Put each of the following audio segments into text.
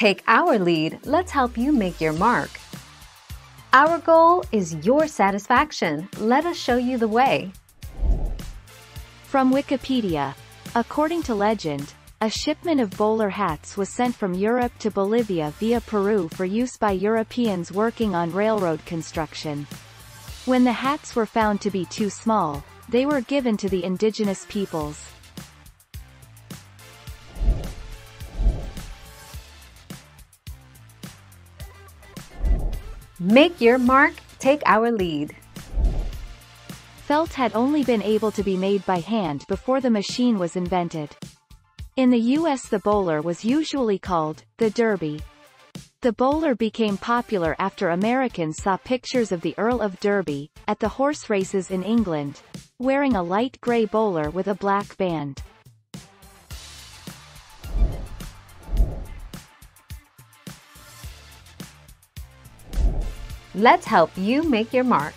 Take our lead, let's help you make your mark. Our goal is your satisfaction. Let us show you the way. From Wikipedia. According to legend, a shipment of bowler hats was sent from Europe to Bolivia via Peru for use by Europeans working on railroad construction. When the hats were found to be too small, they were given to the indigenous peoples. Make your mark, take our lead. Felt had only been able to be made by hand before the machine was invented. In the US the bowler was usually called the Derby. The bowler became popular after Americans saw pictures of the Earl of Derby, at the horse races in England, wearing a light grey bowler with a black band. Let's help you make your mark.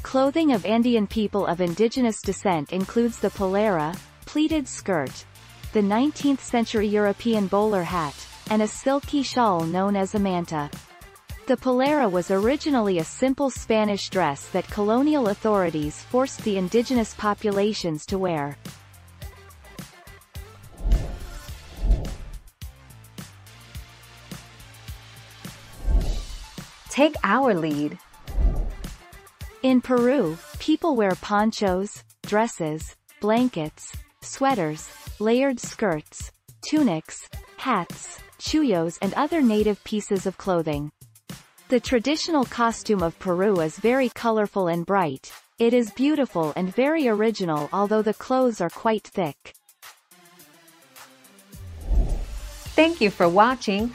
Clothing of Andean people of indigenous descent includes the pollera, pleated skirt, the 19th-century European bowler hat, and a silky shawl known as a manta. The pollera was originally a simple Spanish dress that colonial authorities forced the indigenous populations to wear. Take our lead. In Peru, people wear ponchos, dresses, blankets, sweaters, layered skirts, tunics, hats, chuyos and other native pieces of clothing. The traditional costume of Peru is very colorful and bright. It is beautiful and very original although the clothes are quite thick. Thank you for watching.